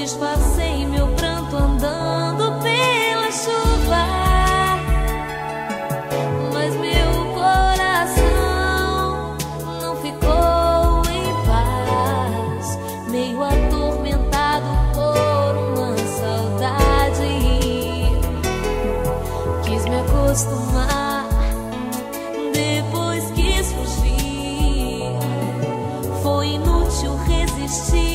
Disfarcei meu pranto andando pela chuva. Mas meu coração não ficou em paz, meio atormentado por uma saudade. Quis me acostumar, depois quis fugir. Foi inútil resistir,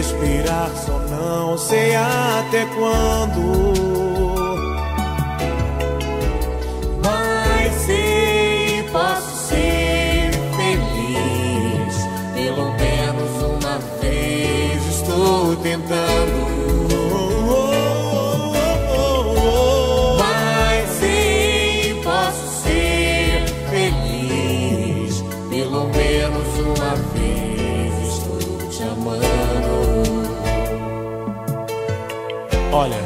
esperar, só não sei até quando. Olha,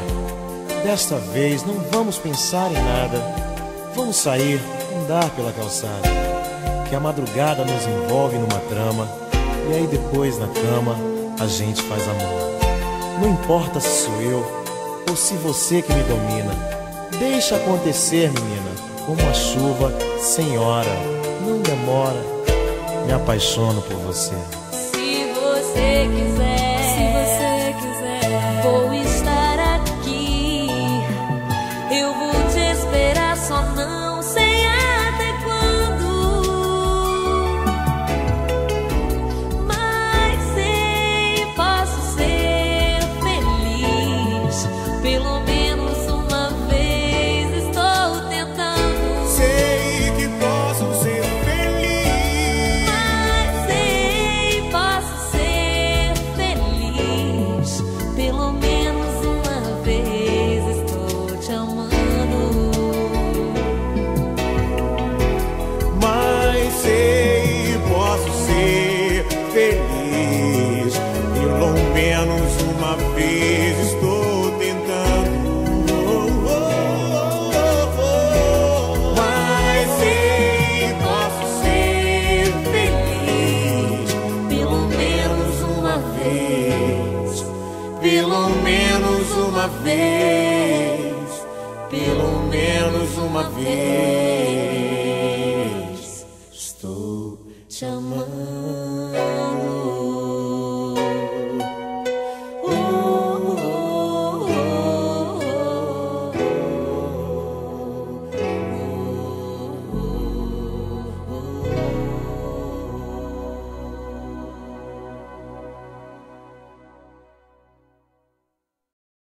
desta vez não vamos pensar em nada. Vamos sair, andar pela calçada. Que a madrugada nos envolve numa trama. E aí depois na cama a gente faz amor. Não importa se sou eu ou se você que me domina. Deixa acontecer, menina, como a chuva sem hora. Não demora. Me apaixono por você. Se você quiser, feliz. Pelo menos uma vez estou tentando. Mas sei, posso ser feliz. Pelo menos uma vez. Pelo menos uma vez. Pelo menos uma vez.